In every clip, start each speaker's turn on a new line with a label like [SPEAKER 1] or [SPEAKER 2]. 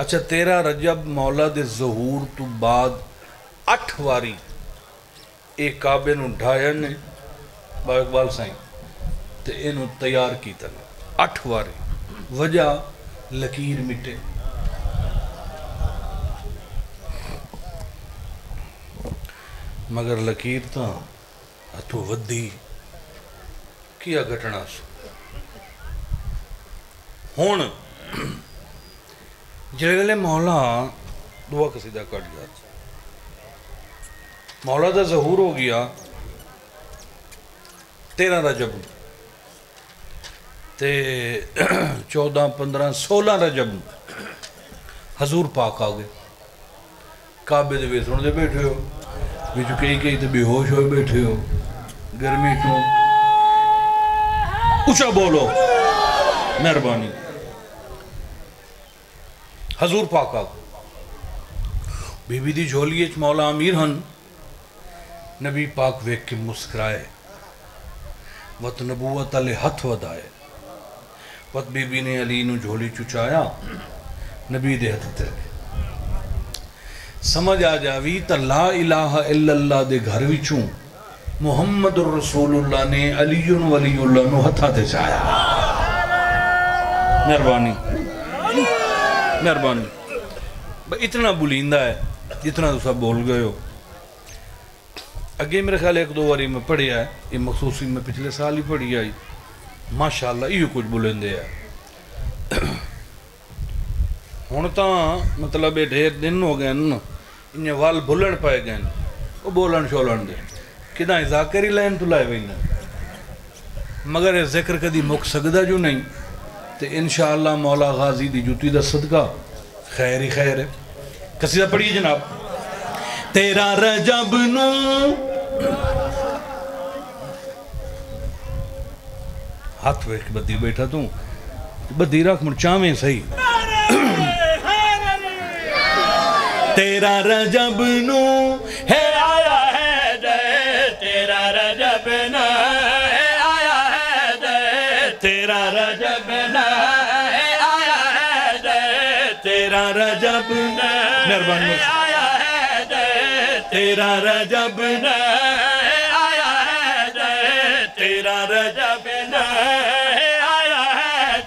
[SPEAKER 1] ਅੱਛਾ 13 ਰਜਬ ਮੌਲਾ ਦੇ ਜ਼ਹੂਰ ਤੋਂ ਬਾਅਦ 8 ਵਾਰੀ ਇਹ ਕਾਬੇ ਨੂੰ ਢਾਇਆ ਨੇ ਬਾਗਵਾਲ ਸਾਈਂ ਤੇ ਇਹਨੂੰ ਤਿਆਰ ਕੀਤਾ ਨੇ। 8 ਵਾਰੀ। ਵਜ੍ਹਾ ਲਕੀਰ ਮਿਟੇ। ਮਗਰ ਲਕੀਰ ਤਾਂ ਹੱਥੋਂ ਵੱਧੀ। ਕੀ ਆ ਘਟਣਾ ਸੀ ਹੁਣ जळगले मौला दुआ कसीदा कट गया मौला का जहूर हो गया तेरह रजब ते चौदह पंद्रह सोलह रजब हजूर पाक आ गए काबे के वेसण से बैठे हो ਵਿੱਚ ਕਈ ਕਈ ਤੇ ਬੇਹੋਸ਼ ਹੋਏ ਬੈਠੇ ਹੋ ਗਰਮੀ ਤੋਂ ਉੱਚਾ ਬੋਲੋ ਮਿਹਰਬਾਨੀ हजूर पाका बीबी दी झोलिए मौला अमीर हन। नबी पाक वेख के मुस्कराए। वत नबूत अले हथ वधाए। वत बीबी ने अली नु झोली चुचाया। नबी दे हथ ते समझ आ जावी तो ला इलाह इल्लल्लाह दे घर विचों मुहम्मद रसूलुल्लाह ने अली वलीउल्लाह नु हथा ते चाया। मेहरबानी। मेहरबानी भाई इतना बुलिंदा है, जितना तो तुस बोल गए हो। अगे मेरे ख्याल एक दो बारी मैं पढ़िया है, ये मखसूसी मैं पिछले साल ही पढ़ी आई। माशाला इो कुछ बुलिंदे है। हूँ तो मतलब ये ढेर दिन हो गए न वाल भुलण पए गए वो बोलण शोलण दे, किदा इजाकर ही लाइन तुलाए वेंदा मगर ये ज़िक्र कदी मुक सकदा जो नहीं। तो इन शाला मौला गाजी की जुती का सदका खैर ही खैर है। कसीदा पढ़िए जनाब। तेरा रजब न हाथ वेख बदी बैठा तू। बदी रख, मुड़ चावे सही। तेरा रजब नू है
[SPEAKER 2] तेरा रजब न आया है दे तेरा रजब न आया है तेरा
[SPEAKER 1] रजब
[SPEAKER 2] न आया है दे तेरा रजब न आया है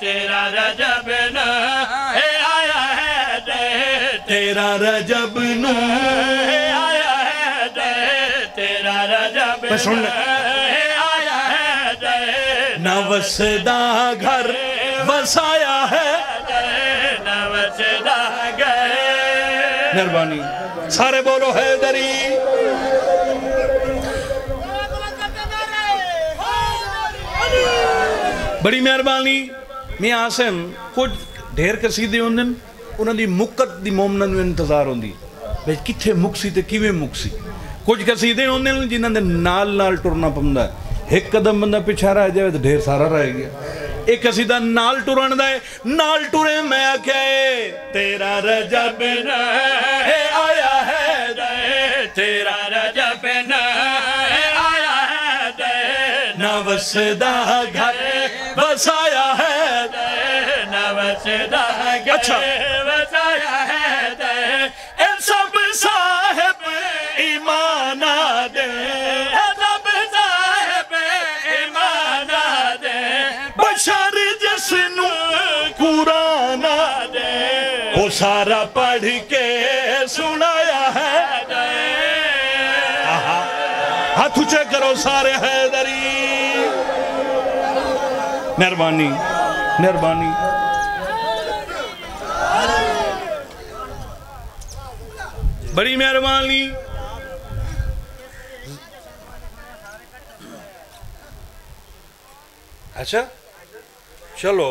[SPEAKER 2] तेरा रजब न आया है दे
[SPEAKER 1] तेरा रजब न
[SPEAKER 2] आया है तेरा रजब सुन न
[SPEAKER 1] घर बसाया है। मेहरबानी। सारे बोलो, है दरी। बड़ी महिरबानी। मैं आसिम कुझु ढेर कसीदे होंगे उन्होंने उन्हनि जी मुकत जी मोमननि जो इंतज़ारु हूंदी। भई किथे मुकसी त किवे मुकसी? कसीदे होंगे जिन्होंने नाल नाल टुरना पवंदा ਇੱਕ ਕਦਮ ਬੰਦਾ ਪਿਛਾ ਰਹਿ ਜਾਵੇ ਤਾਂ ਢੇਰ ਸਾਰਾ ਰਹਿ ਗਿਆ। ਇੱਕ ਕਸੀਦਾ ਨਾਲ ਟੁਰਨ ਦਾ ਹੈ ਨਾਲ ਟੁਰੇ ਮੈਂ ਆਖਿਆ ਏ
[SPEAKER 2] ਤੇਰਾ ਰਜਬ ਨਾ ਆਇਆ ਹੈ ਦੇ ਤੇਰਾ ਰਜਬ ਨਾ ਆਇਆ ਹੈ ਦੇ ਨਾ
[SPEAKER 1] ਵਸਦਾ ਘਰ ਵਸਾਇਆ ਹੈ
[SPEAKER 2] ਦੇ ਨਾ ਵਸਦਾ ਘਰ ਵਸਾਇਆ
[SPEAKER 1] पुराना वो सारा पढ़ के सुनाया है। हाथ उचे करो सारे है दरी मेहरबानी मेहरबानी। बड़ी मेहरबानी। अच्छा चलो।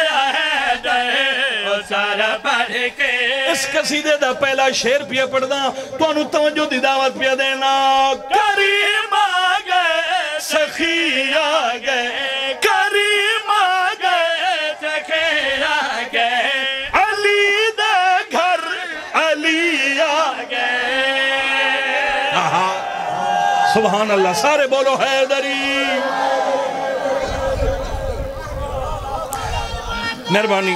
[SPEAKER 2] इस
[SPEAKER 1] कसीदे का पहला शेर पिया पढ़ना थानू तवज्जो दी दावत पिया देना करी
[SPEAKER 2] आ
[SPEAKER 1] सखी आ
[SPEAKER 2] गए करीम आ
[SPEAKER 1] अली घर अली आ
[SPEAKER 2] गए
[SPEAKER 1] सुबहान अल्लाह सारे बोलो है दरी मेहरबानी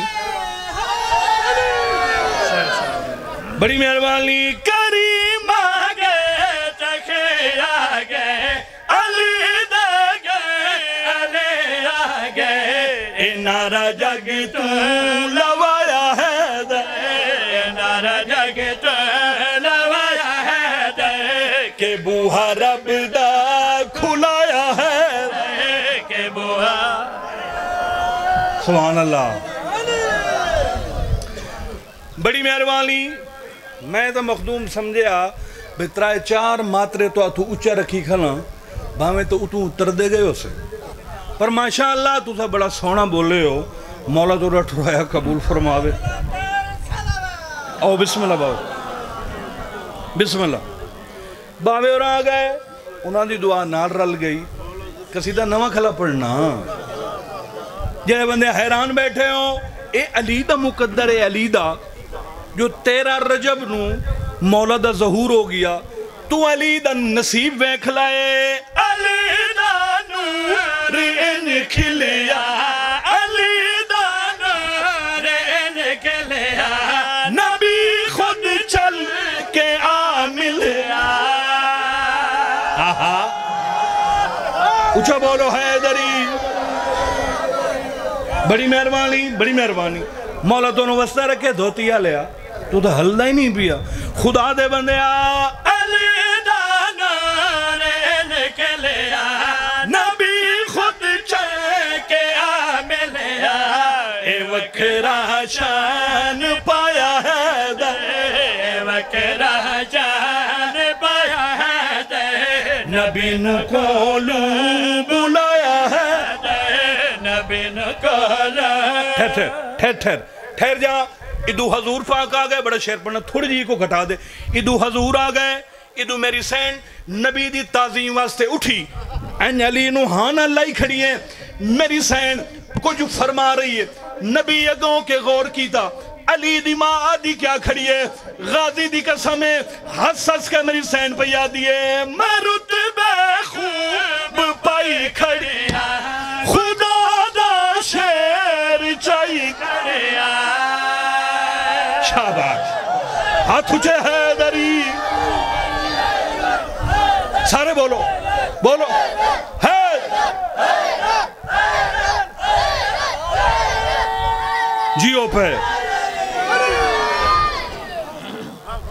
[SPEAKER 1] बड़ी मेहरबानी। करी
[SPEAKER 2] मांगे तखिया गे अली दगे अले आगे। ए नारा जग तू
[SPEAKER 1] लवाया है दे
[SPEAKER 2] नारा जग तू लवाया है दे। के
[SPEAKER 1] बूहा रब दा खुलाया है
[SPEAKER 2] दे, के बूहा।
[SPEAKER 1] सुभान अल्लाह। बड़ी मेहरबानी। ਮੈਂ ਤਾਂ ਮਖਦੂਮ ਸਮਝਿਆ ਵੀ ਤਰਾਏ ਚਾਰ ਮਾਤਰੇ ਤੋਂ ਤੂੰ ਉੱਚਾ ਰੱਖੀ ਖਲਾ ਭਾਵੇਂ ਤਾਂ ਉਤੋਂ ਉਤਰਦੇ ਗਏ ਉਸੇ ਪਰ ਮਾਸ਼ਾਅੱਲਾ ਤੁਸੀਂ ਬੜਾ ਸੋਹਣਾ ਬੋਲੇ ਹੋ। ਮੌਲਾ ਤੋਂ ਰਟਵਾਇਆ ਕਬੂਲ ਫਰਮਾਵੇ। ਆਓ ਬਿਸਮਿਲ੍ਲਾ ਬਾਓ। ਬਿਸਮਿਲ੍ਲਾ। ਬਾਵੇ ਉਹ ਆ ਗਏ ਉਹਨਾਂ ਦੀ ਦੁਆ ਨਾਲ ਰਲ ਗਈ। ਕਸੀ ਦਾ ਨਵਾਂ ਖਲਾ ਪੜਨਾ ਜਿਹੜੇ ਬੰਦੇ ਹੈਰਾਨ ਬੈਠੇ ਹੋ, ਇਹ ਅਲੀ ਦਾ ਮੁਕੱਦਰ ਹੈ, ਅਲੀ ਦਾ। जो तेरा रजब नौला का जहूर हो गया तू अली दा नसीब वेख लाए
[SPEAKER 2] अली दा
[SPEAKER 1] खिलिया बोलो बड़ी मेहरबानी बड़ी मेहरबानी। मौला दोनों वस्ता रखे धोती लिया। तू तो हलदा ही नहीं पिया। खुदा दे बंदे नबी खुद
[SPEAKER 2] के आ वखरा
[SPEAKER 1] शान पाया है दे।
[SPEAKER 2] वखरा शान पाया है दे। नबी
[SPEAKER 1] न कोलू बुलाया है
[SPEAKER 2] दे। नबी न कोला। ठहर ठहर
[SPEAKER 1] ठहर ठहर ठहर जा। इदू हजूर पाक आ गए, बड़ा शेर पढ़ना, थोड़ी जी को घटा दे। इदू हजूर आ गए, इदू मेरी सैन नबी दी ताजीम वास्ते उठी। एन अली हान ही खड़ी है, मेरी सैन कुछ फरमा रही है। नबी अगों के गौर कीता, अली दी माँ आदि क्या खड़ी है? गाजी दी कसम है हंस हंस के मेरी सैन पे याद दिए मैं रुतबे खूब पाई खड़ी उठे है दरी। सारे बोलो बोलो। है। जियो पे।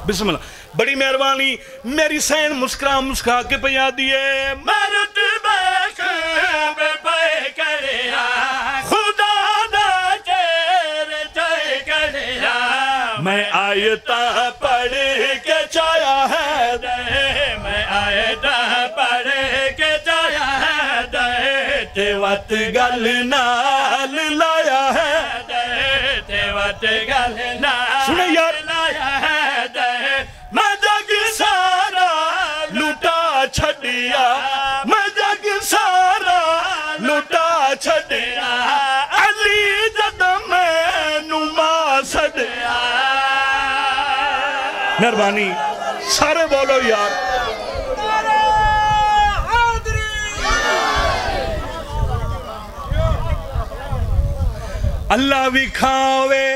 [SPEAKER 1] बिस्मिल्लाह। बड़ी मेहरबानी, मेरी सैन मुस्कुरा मुस्कुरा के पया दिए। मरद मैं आयता पढ़ के चाया है।
[SPEAKER 2] दे, मैं आयता पढ़ के चाया है। दे ते वत गल
[SPEAKER 1] नाल लाया है।
[SPEAKER 2] दे ते वत गल नाल सुन यार
[SPEAKER 1] मेहरबानी। सारे बोलो यार। अल्लाह भी खावे।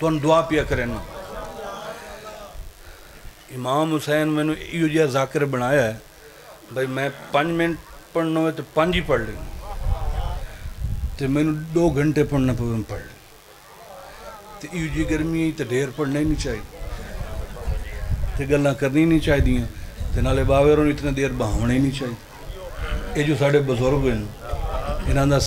[SPEAKER 1] तुम दुआ पिया करें ना इमाम हुसैन मैंने इो जहा जाकर बनाया है, भाई मैं पाँच मिनट पढ़ना हो तो पाँच ही पढ़ लें तो मैंने दो घंटे पढ़ना पवे पढ़ तो इो जी गर्मी है तो ढेर पढ़ना ही नहीं चाहिए तो गल्लां करनी नहीं चाहिए तो नाले बावे इतनी देर बहावना ही नहीं चाहिए ये जो साढ़े बजुर्ग हैं इन्हों का